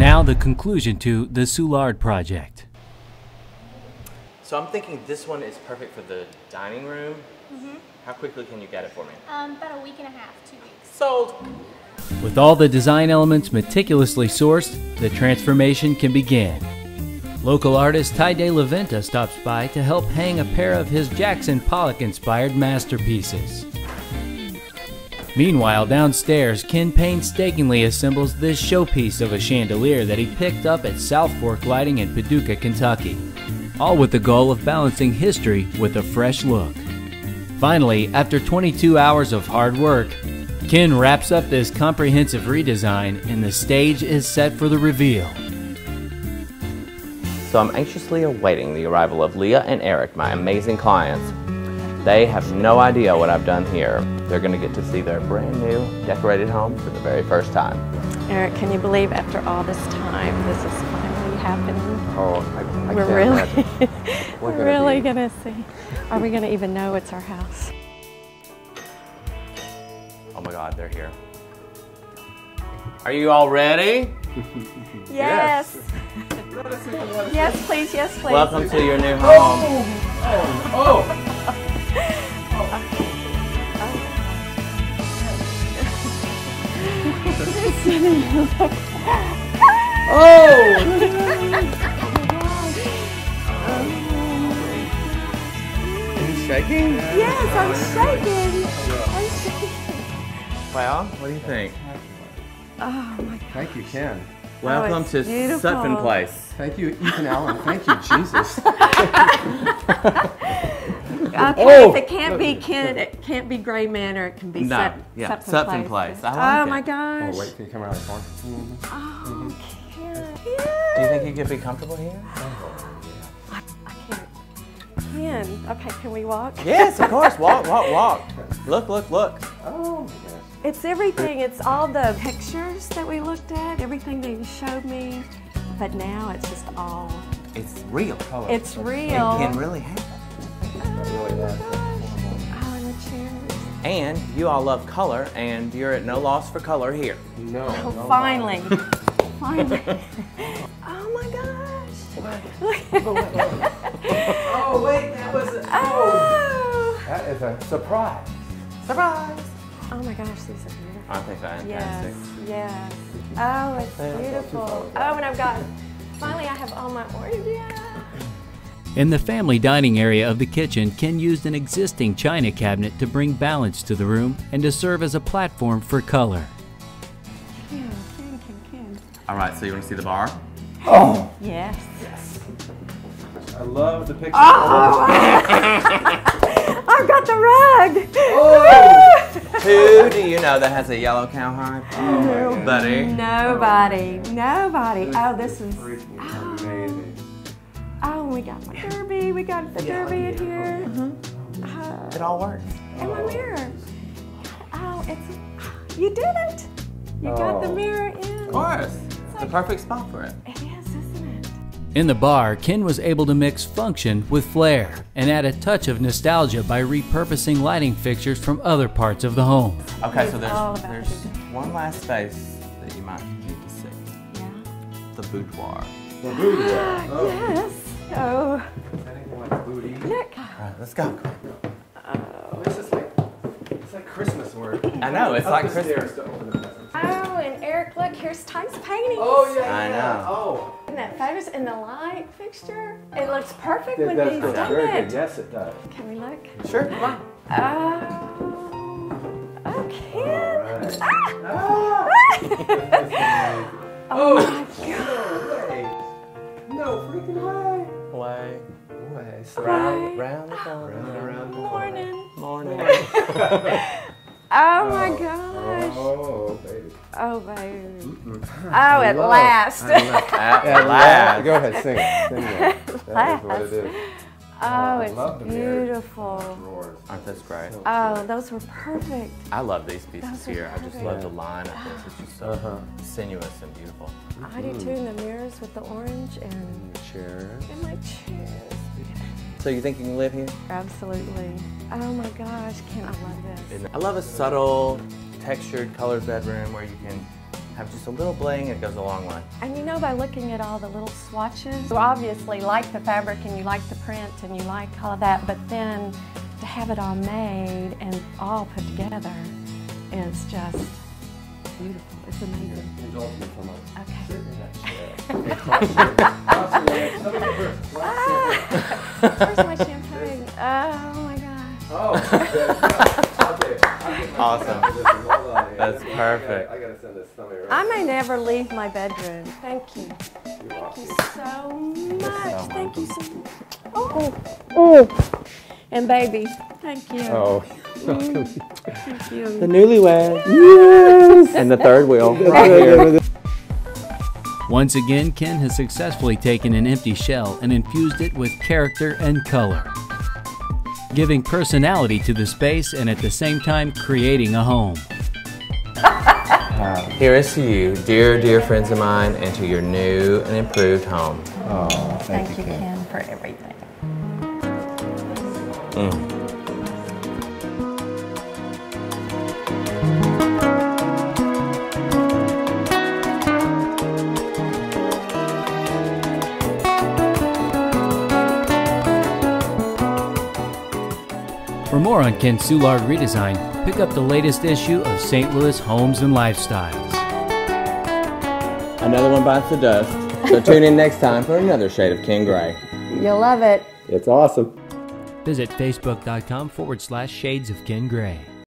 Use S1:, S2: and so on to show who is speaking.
S1: now the conclusion to the Soulard project.
S2: So I'm thinking this one is perfect for the dining room. How quickly can you get it for me?
S3: Um, about a week and a half, two weeks.
S2: Sold.
S1: With all the design elements meticulously sourced, the transformation can begin. Local artist Ty De La Venta stops by to help hang a pair of his Jackson Pollock inspired masterpieces. Meanwhile, downstairs, Kenn painstakingly assembles this showpiece of a chandelier that he picked up at South Fork Lighting in Paducah, Kentucky, all with the goal of balancing history with a fresh look. Finally, after 22 hours of hard work, Kenn wraps up this comprehensive redesign and the stage is set for the reveal.
S2: So I'm anxiously awaiting the arrival of Leah and Eric, my amazing clients. They have no idea what I've done here. They're going to get to see their brand new decorated home for the very first time.
S4: Eric, can you believe after all this time this is finally happening?
S2: Oh, I, I
S4: We're
S2: can't
S4: really,
S2: imagine. We're
S4: we're
S2: gonna
S4: really gonna see. Are we gonna even know it's our house?
S2: Oh my God, they're here. Are you all ready?
S4: Yes. yes, please. Yes, please.
S2: Welcome to your new home. Oh, oh, oh. Oh! shaking?
S4: Yes, I'm shaking. I'm shaking.
S2: Well, what do you think?
S4: Oh my God.
S5: Thank you, Kenn.
S2: Welcome
S4: it's
S2: to
S4: beautiful.
S2: Sutphen Place.
S5: Thank you, Ethan Allen. Thank you, Jesus.
S4: Okay,
S5: Oh!
S4: if it can't be Kenn, it can't be Gray Manor. It can be
S2: No,
S4: Sut-
S2: yeah,
S4: Sutphen
S2: Sutphen
S4: Place.
S2: Place. I oh like
S4: oh
S2: it.
S4: my gosh.
S5: Oh, wait, can you come around the corner?
S4: Oh, Kenn.
S2: Do you think you could be comfortable here?
S4: I can't. Kenn. Okay, can we walk?
S2: Yes, of course. Walk, walk, walk. Look, look, look.
S5: Oh, yes.
S4: It's everything. It's all the pictures that we looked at, everything that you showed me. But now it's just all.
S2: It's real.
S4: It's real.
S2: It
S4: real.
S2: can really happen.
S5: Really is.
S4: Oh, and the chairs.
S2: And you all love color, and you're at no loss for color here.
S5: No.
S4: Oh,
S5: no
S4: finally. finally. Oh my gosh.
S5: Oh, wait, that was a,
S4: oh. oh.
S5: That is a surprise.
S2: Surprise!
S4: Oh my gosh, these are beautiful.
S2: Aren't they fantastic?
S4: Yes, yes. Oh, it's beautiful. Oh, and I've got, finally I have all my orange. Yeah.
S1: In the family dining area of the kitchen, Kenn used an existing china cabinet to bring balance to the room and to serve as a platform for color.
S4: Kenn, Kenn, Kenn, Kenn.
S2: All right, so you want to see the bar?
S5: Oh,
S4: Yes. Yes.
S5: I love the picture. Oh!
S4: I've got the rug. Oh!
S2: Who do you know that has a yellow cowhide?
S5: Oh,
S2: Buddy.
S4: Nobody. Nobody. Oh, this is.
S5: Amazing.
S4: Oh, we got my derby. We got the derby in here. Mm-hmm.
S2: Uh, it all works.
S4: And my mirror. Oh, it's. Ah, you did it. You got the
S5: Oh.
S4: mirror in.
S2: Of course. It's the perfect spot for it.
S4: It is, isn't it?
S1: In the bar, Kenn was able to mix function with flair and add a touch of nostalgia by repurposing lighting fixtures from other parts of the home.
S2: Okay,
S4: It's
S2: so there's there's
S4: the-
S2: one last space that you might need to see.
S4: Yeah.
S2: The boudoir.
S5: The booty. Ah, oh,
S4: Yes. Oh,
S5: anything like booty.
S4: look.
S2: All right, let's go.
S5: This is like, it's like Christmas work.
S2: I know, it's
S5: Up
S2: like Christmas.
S5: stairs to open the presents.
S4: Oh, and Eric, look, here's Ty's paintings.
S5: Oh, yeah.
S2: I
S5: yeah.
S2: know.
S5: Oh,
S4: Isn't that fabulous? in the light fixture, it looks perfect
S5: that
S4: when
S5: does
S4: he's
S5: look
S4: done
S5: very
S4: it.
S5: good. Yes, it does.
S4: Can we look?
S2: Sure, come on.
S4: Oh, oh, Kenn.
S5: Alright.
S4: Ah.
S5: Oh,
S4: oh my God.
S5: no way. No freaking way.
S2: Way.
S5: Way. So
S2: Round, round
S5: round and
S4: Morning.
S2: Morning.
S4: Oh my gosh.
S5: Oh, baby.
S4: Oh, baby. Oh, at
S5: love-
S4: last.
S2: At
S5: At
S2: last.
S5: Go ahead, sing it. Sing it. That is what it is.
S4: Oh,
S5: I
S4: it's
S5: love the mirror.
S4: beautiful.
S2: Aren't those great?
S4: Oh, those were perfect.
S2: I love these pieces
S4: Those are
S2: here. I just love the line of this. It's just so
S5: Uh-huh.
S2: sinuous and beautiful.
S4: I do too in the mirrors with the orange and
S5: Chairs.
S4: in my chairs.
S2: So you think you can live here?
S4: Absolutely. Oh my gosh, Kenn, I love this.
S2: I love a subtle, textured, colored bedroom where you can have just a little bling, it goes a long way.
S4: And you know, by looking at all the little swatches, you obviously like the fabric and you like the print and you like all of that, but then to have it all made and all put together is just beautiful. It's amazing. Okay. Where's my champagne? Oh my gosh.
S5: Oh, okay. okay.
S2: Awesome.
S5: That's
S2: That's perfect.
S5: I gotta send this somewhere.
S4: I may never leave my bedroom. Thank you.
S5: You're
S4: Thank you so much. Thank you so much. Oh, oh. And baby, thank you.
S2: Oh. Mm.
S4: Thank you.
S2: The newlywed. Yes! And the third wheel right here.
S1: Once again, Kenn has successfully taken an empty shell and infused it with character and color, giving personality to the space and at the same time creating a home.
S2: Uh, here is to you, dear, dear friends of mine, and to your new and improved home.
S6: Oh, thank,
S4: Thank you, Kenn, for everything. Mm.
S1: For more on Kenn Soulard redesign, pick up the latest issue of St. Louis Homes and Lifestyles.
S2: Another one bites the dust. So tune in next time for another shade of Kenn Gray.
S4: You'll love it.
S5: It's awesome.
S1: Visit facebook.com forward slash shades of Kenn Gray.